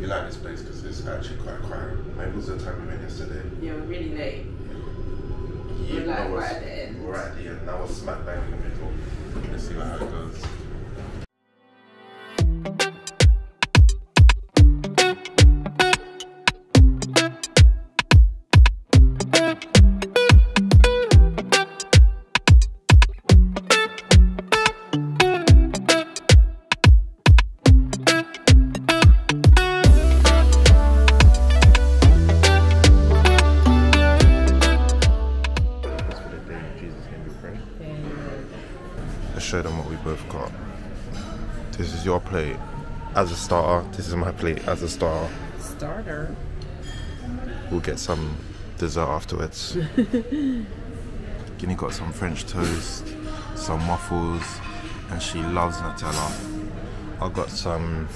we like this place because it's actually quite quiet. Maybe it was the time we went yesterday. Yeah, we're really late. Yeah, We're like right at the end. We're right at the end. That was smack bang in the middle. Let's see how it goes. This is your plate as a starter. This is my plate as a starter. Starter. We'll get some dessert afterwards. Guinea got some French toast, some waffles, and she loves Nutella. I got some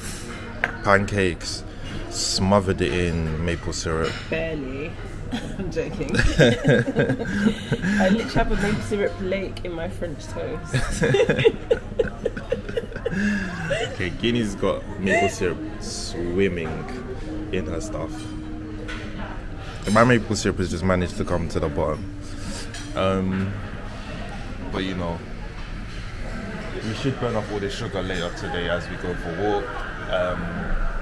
pancakes, smothered it in maple syrup. Barely. I'm joking. I literally have a maple syrup lake in my French toast. Okay, Guinea's got maple syrup swimming in her stuff. My maple syrup has just managed to come to the bottom. Um, but you know, we should burn off all the sugar later today as we go for a walk. Um,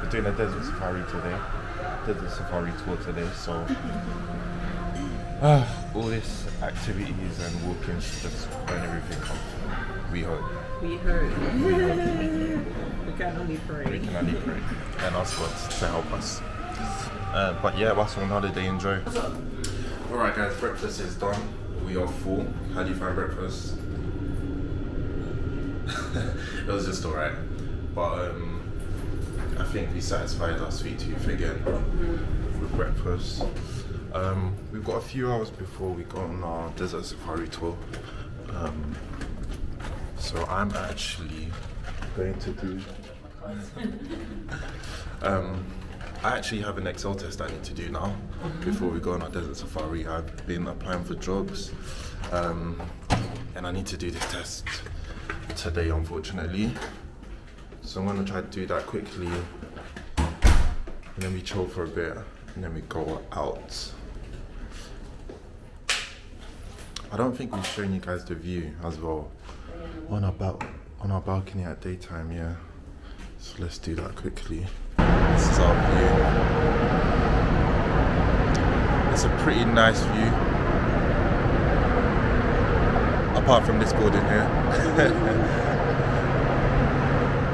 we're doing a desert safari today, desert safari tour today. So ah, all this activities and walking should just burn everything off. We hope. we heard. we can only pray. We can only pray and ask God to help us. Uh, but yeah, that's on holiday. Enjoy. All right, guys. Breakfast is done. We are full. How do you find breakfast? it was just alright, but um, I think we satisfied our sweet tooth again with breakfast. Um, we've got a few hours before we go on our desert safari tour. Um, so I'm actually going to do um, I actually have an Excel test I need to do now before we go on our desert safari. I've been applying for jobs um, and I need to do this test today, unfortunately. So I'm gonna try to do that quickly and then we chill for a bit and then we go out. I don't think we've shown you guys the view as well on our bal- on our balcony at daytime, yeah. So let's do that quickly. This is our view. It's a pretty nice view. Apart from this building here.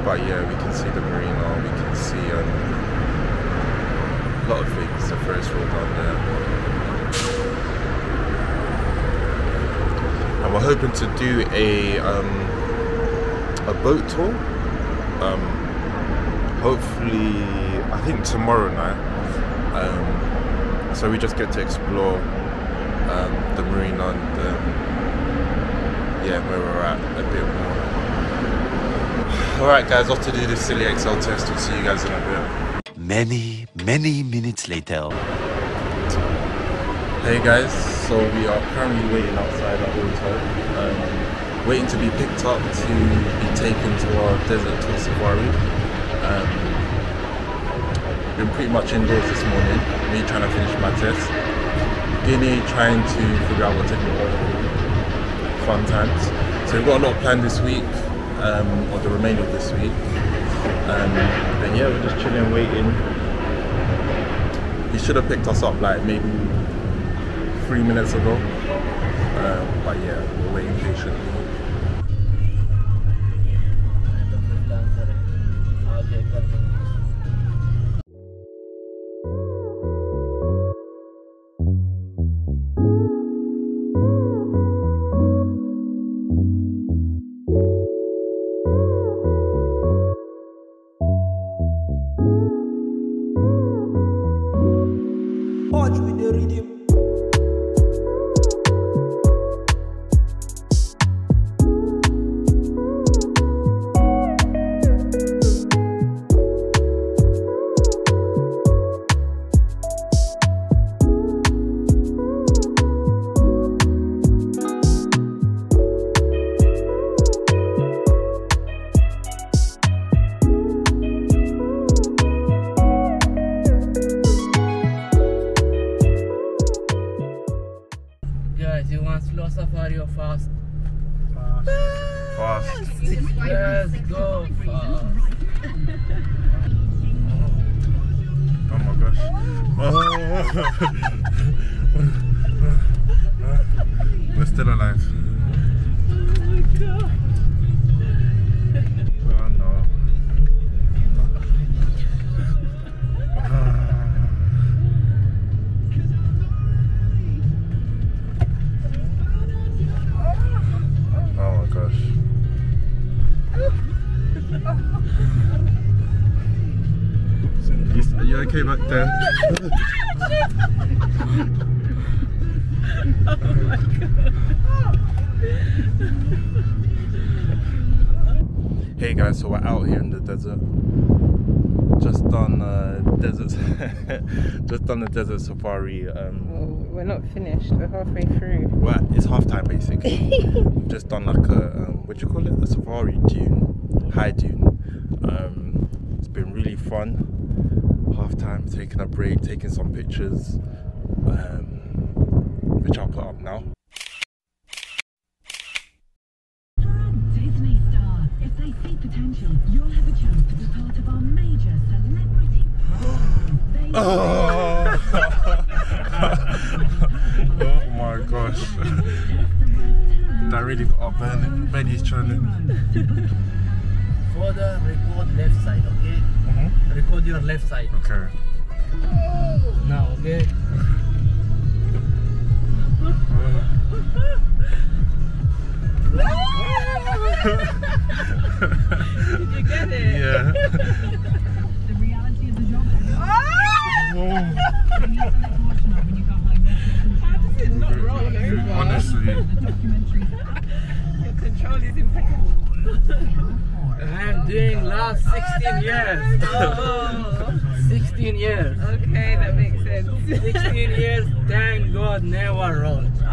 but yeah, we can see the marina, we can see um, a lot of things, the Ferris wheel down there. And we're hoping to do a um, a boat tour. Um, hopefully, I think tomorrow night. Um, so we just get to explore um, the marina and um, yeah, where we're at a bit more. All right, guys, off to do this silly Excel test. We'll see you guys in a bit. Many, many minutes later. Hey guys, so we are currently waiting outside our hotel, um, waiting to be picked up to be taken to our desert tour safari. Um, been pretty much indoors this morning, me trying to finish my test. Guinea trying to figure out what to do. Fun times. So we've got a lot planned this week, um, or the remainder of this week. Um, and yeah, we're just chilling, waiting. He should have picked us up like maybe three minutes ago. Uh, but yeah, we're waiting patiently. You, are you okay back there? Hey guys, so we're out here in the desert. Just done uh, desert, just done the desert safari. Um, Well, we're not finished. We're halfway through. well, it's half time basically. just done like a um, what do you call it? A safari dune, high dune. Um, it's been really fun. Half time, taking a break, taking some pictures, um, which I'll put up now. Disney star. If they see potential, you'll have a chance to be part of our major celebrity. They Oh, oh my gosh. that really got up Ben. Benny's trying to. For record left side, okay? Mhm. Record your left side. Okay. Now, okay? Did you get it? Yeah. The reality of the job. Oh, You need to make a watch now when you go home. How does it not roll over? honestly. Documentaries. Your control is impeccable. I'm doing last 16 years. Oh, 16 years. okay, that makes sense. 16 years, thank God, never rolled.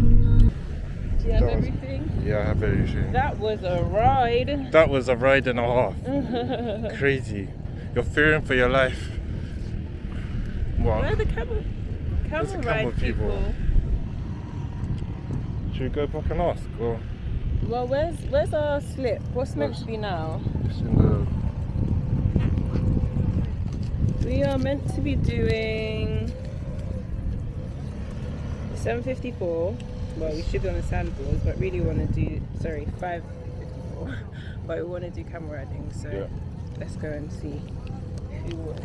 Do you have was- everything? Yeah, I have everything. That was a ride. That was a ride and a half. Crazy. You're fearing for your life. Where are the camera, There's a couple ride of people. people? Should we go back and ask? Or Well, where's where's our slip? What's meant to be now? the. We are meant to be doing 754. Well, we should be on the sandboards, but really want to do sorry 554. but we want to do camera riding, so Yeah. let's go and see who what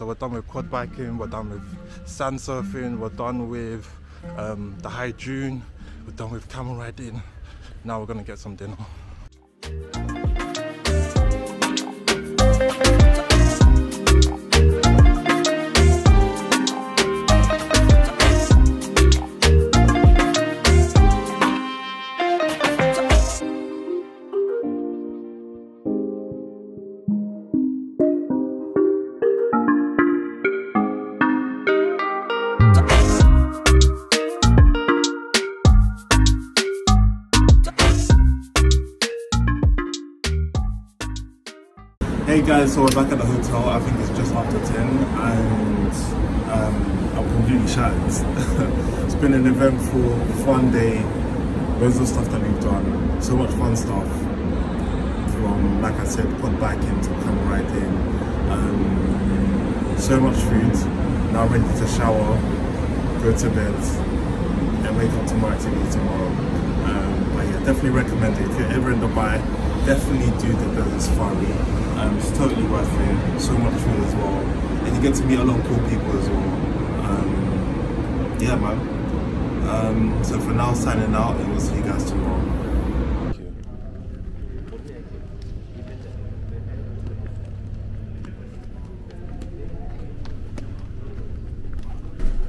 so we're done with quad biking, we're done with sand surfing, we're done with um, the high dune, we're done with camel riding. Now we're gonna get some dinner. So we're back at the hotel. I think it's just after 10 and um, I'm completely shattered. it's been an eventful, fun day. Loads of stuff that we've done. So much fun stuff. From, like I said, quad biking to camel riding. Um, so much food. Now ready to shower, go to bed, and wake up tomorrow to eat tomorrow. Um, but yeah, definitely recommend it. If you're ever in Dubai, definitely do the desert safari. It's totally worth it. So much food as well, and you get to meet a lot of cool people as well. Um, yeah, man. Um, so for now, signing out, and we'll see you guys tomorrow. Thank you.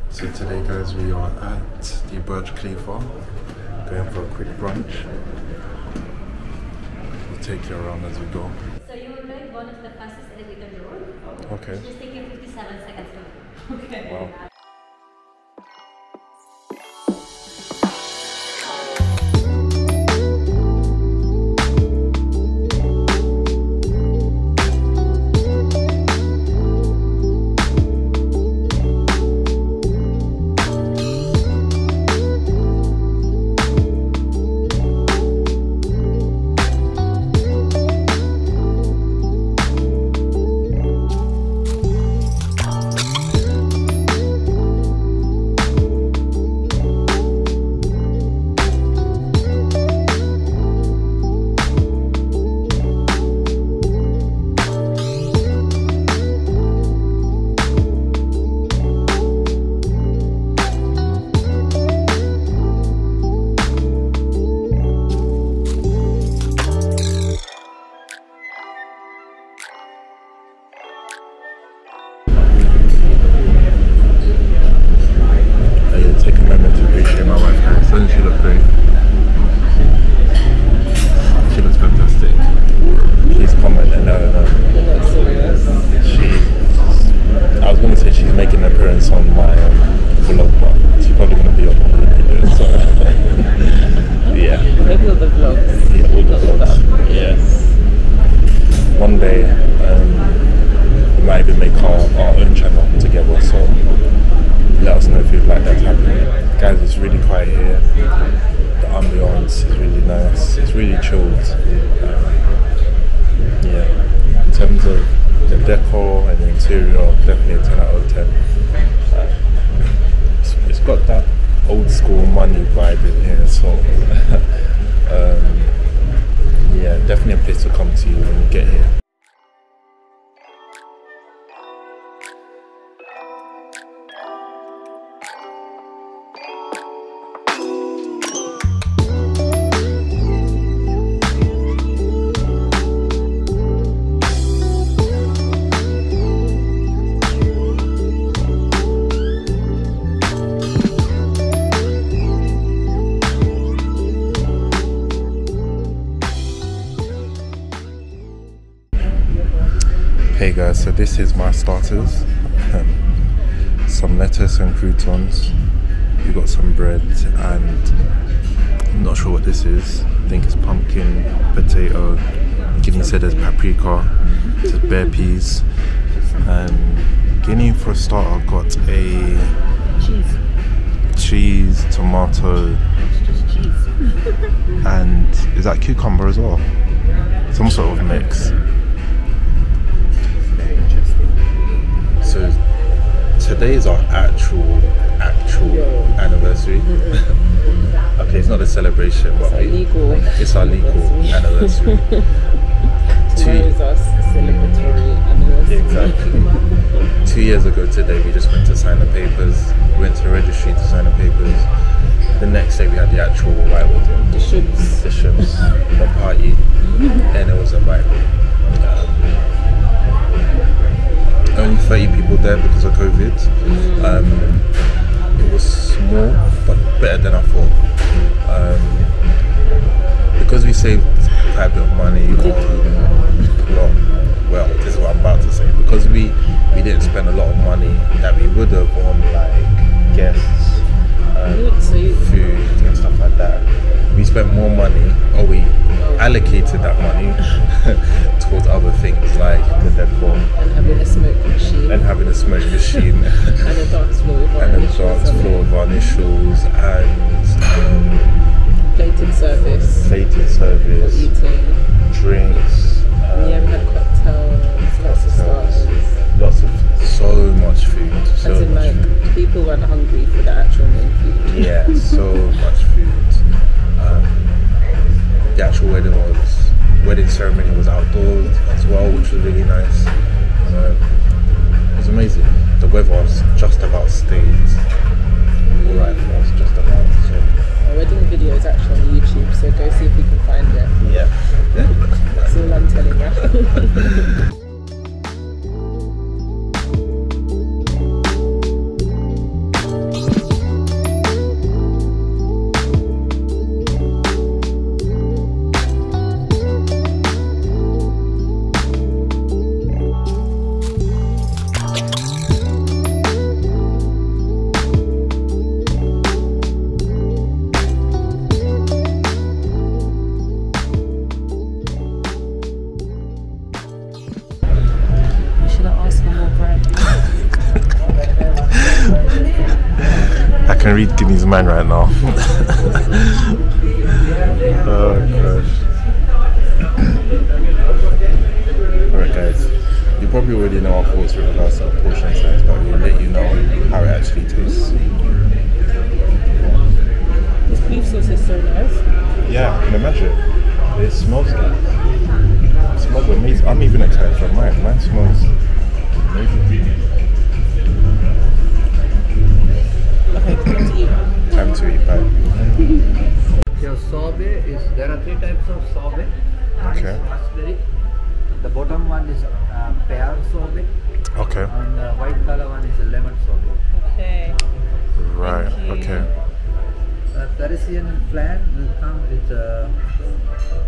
So today guys we are at the Burj Khalifa going for a quick brunch. We'll take you around as we go. So you will ride one of the fastest elevator Okay. Just take you 57 seconds to Okay. Wow. So this is my starters. Um, some lettuce and croutons. You got some bread and I'm not sure what this is. I think it's pumpkin, potato. Guinea said there's paprika, there's bear peas. And Guinea for a starter got a Cheese. cheese, tomato, and is that cucumber as well? Some sort of mix. Today is our actual actual anniversary. okay, it's not a celebration, but It's we- illegal. it's our legal anniversary. Tomorrow is our celebratory anniversary. Exactly. Two years ago today, we just went to sign the papers. We went to the registry to sign the papers. The next day, we had the actual was? The shoots. the ships, the party, and it was a vibe. Um, only 30 people there because of COVID. Um, it was small, but better than I thought. Um, because we saved quite a bit of money. well, well, this is what I'm about to say. Because we we didn't spend a lot of money that we would have on like guests. Um, You- So you, food and stuff like that. We spent more money, or we allocated that money towards other things like the decor and having a smoke machine and having a smoke machine and a dance floor with and a dance floor initials and um, plated service plated for service, eating. drinks, um, yeah, we had cocktails, lots of starters. lots of so much food, so As in, much like, food. people weren't hungry for the actual main food. Yeah, so much food. Um, the actual wedding was wedding ceremony was outdoors as well, which was really nice. Um, it was amazing. The weather was just about stayed alright for us, just about. So Our wedding video is actually on YouTube, so go see if you can find it. yeah, That's all I'm telling. You mind right now. oh gosh. Alright guys, you probably already know our thoughts with regards to Parisian flan will come with uh,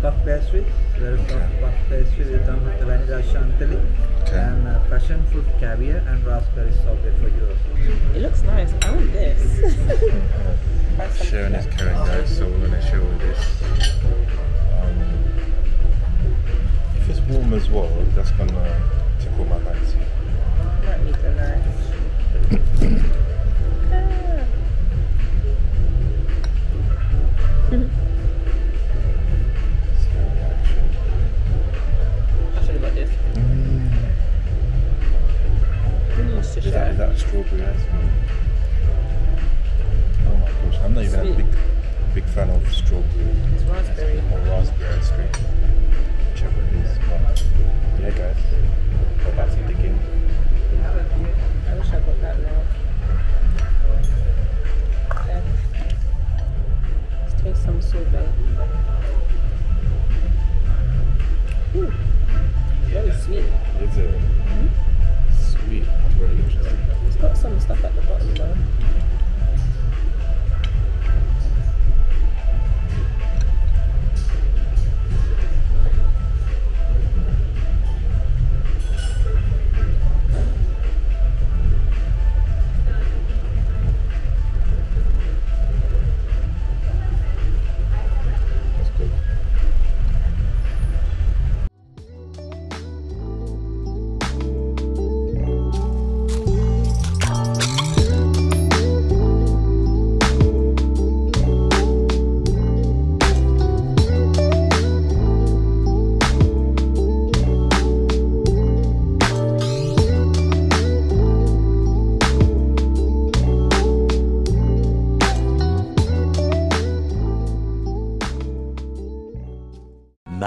puff pastry. Very soft puff pastry will come with the vanilla chantilly Okay. and uh, passion fruit caviar and raspberry sorbet for you. It looks nice. I want this. Try some. Sharing is caring, guys, so we're gonna share all this. Um, if it's warm as well, that's gonna tickle my fancy. Might need the lunch. That, is strawberry ice cream? Oh my gosh, I'm not even a big big fan of strawberry It's raspberry. or raspberry ice cream. Whichever it is. But yeah guys, we're about to dig in. I wish I got that now. Let's taste some sorbet. Ooh, very sweet. Is it at the bottom though.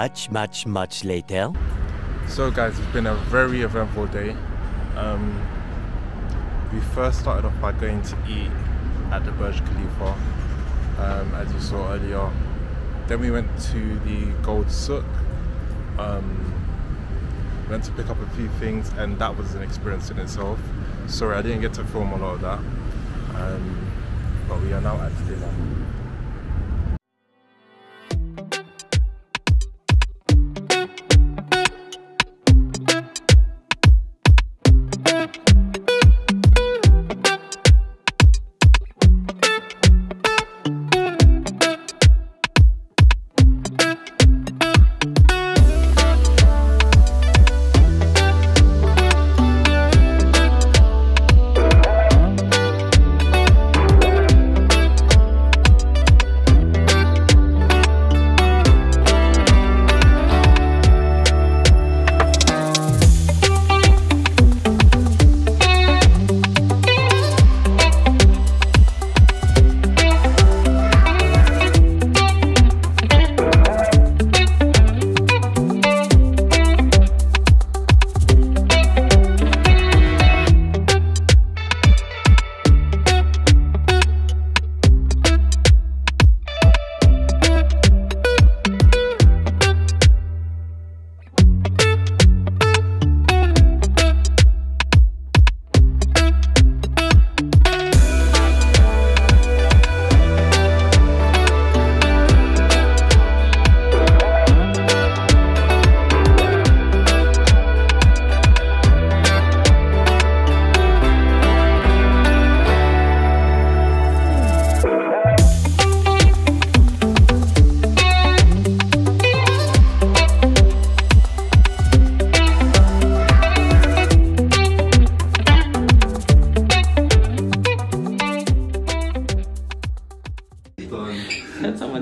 Much, much, much later. So guys, it's been a very eventful day. Um, we first started off by going to eat at the Burj Khalifa, um, as you saw earlier. Then we went to the Gold Souk. Um, went to pick up a few things, and that was an experience in itself. Sorry, I didn't get to film a lot of that. Um, but we are now at dinner.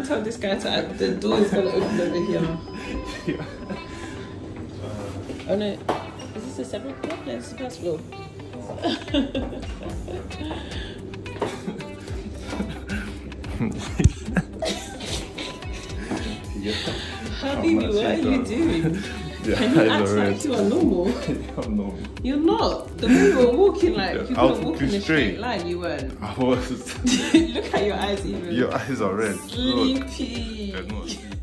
The door is gonna open over here. Oh no, is this the seventh floor? No, it's the first floor. Habibi, what are you doing? Yeah, Can you act like you are normal? I'm normal. You're not. The way you were walking, like Yeah, you I was couldn't walk walking in a straight straight. line. You weren't. I was. Look at your eyes, even. Your eyes are red. Look. They're not sleepy.